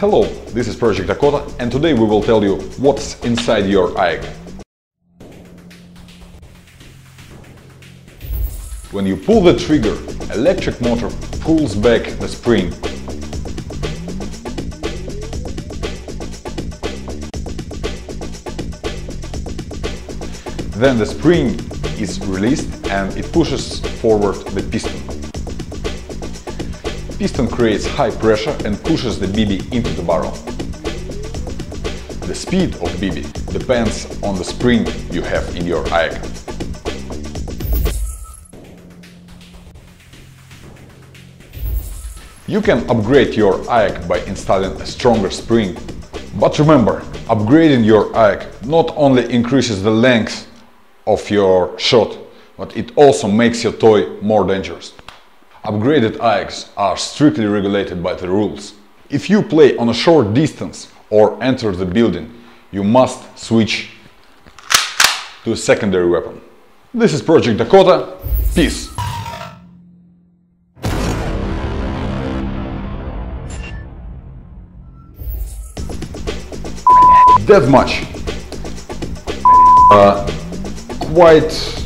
Hello, this is Project Dakota and today we will tell you what's inside your AEG. When you pull the trigger, electric motor pulls back the spring. Then the spring is released and it pushes forward the piston. Piston creates high pressure and pushes the BB into the barrel. The speed of BB depends on the spring you have in your AEG. You can upgrade your AEG by installing a stronger spring. But remember, upgrading your AEG not only increases the length of your shot, but it also makes your toy more dangerous. Upgraded AEGs are strictly regulated by the rules. If you play on a short distance or enter the building, you must switch to a secondary weapon. This is Project Dakota. Peace! That much. Uh, quite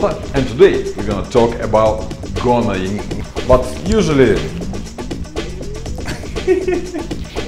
and today we're gonna talk about gonaying but usually